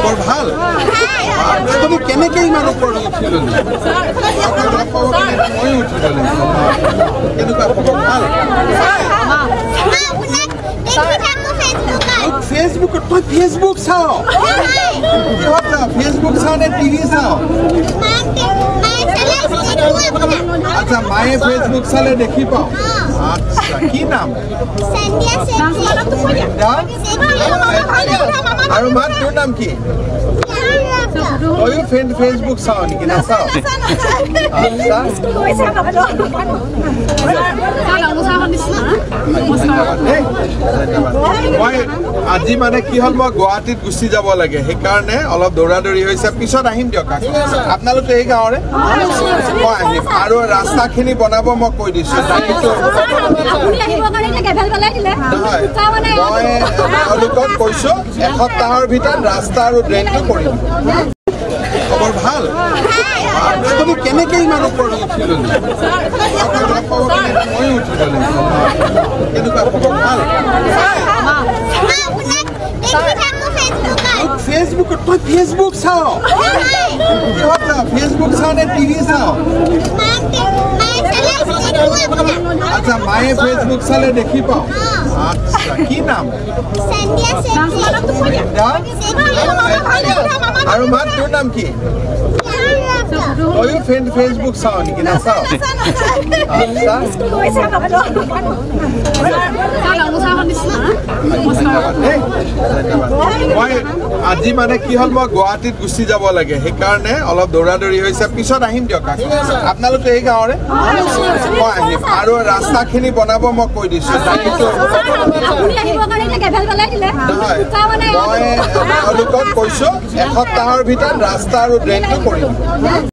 খবৰ ভাল? তুমি কেনেকে ইমান ওপৰত উঠি ললি আপোনাক লগ পাব কাৰণে ময়ো উঠি ললো কেনেকুৱা খবৰ ভাল? ফেচবুকত তই ফেচবুক চাওঁ। কিহত চাওঁ ফেচবুক চাওঁ নে টিভি চাওঁ? আচ্ছা মায়ে ফেচবুক চালে দেখি পাওঁ। আচ্ছা কি নাম? আৰু মা তোৰ নাম কি? তয়ো ফেন ফেচবুক চাওঁ নেকি? নাচাওঁ মই আজি মানে কি হ'ল মই গুৱাহাটীত গুচি যাব লাগে। সেইকাৰণে অলপ দৌৰা দৌৰি হৈছে। পিছত আহিম দিয়ক আপোনালোকে এই গাঁৱৰে? মই আহিম। আৰু ৰাস্তাখিনি বনাব মই কৈ দিছোঁ। মই তেওঁলোকক কৈছোঁ এসপ্তাহৰ ভিতৰত ৰাস্তা আৰু ড্ৰেইনটো কৰিম খবৰ ভাল? তুমি কেনেকে ইমান ওপৰত ময়ো কেনেকুৱা? খবৰ ভাল? ফেচবুকত তই ফেচবুক চাওঁ। ফেচবুক চাওঁ নে টিভি চাওঁ? আচ্ছা মায়ে ফেচবুক চালে দেখি পাওঁ। আচ্ছা কি নাম? আৰু মা তোৰ নাম কি? তয়ো ফেন ফেচবুক চাওঁ নেকি? নাচাওঁ মই আজি মানে কি হ'ল মই গুৱাহাটীত গুচি যাব লাগে। সেইকাৰণে অলপ দৌৰা দৌৰি হৈছে। পিছত আহিম দিয়ক আপোনালোকে এই গাঁৱৰে? মই আহিম। আৰু ৰাস্তাখিনি বনাব মই কৈ দিছোঁ। নহয় মই তেওঁলোকক কৈছোঁ এসপ্তাহৰ ভিতৰত ৰাস্তা আৰু ড্ৰেইনটো কৰিম।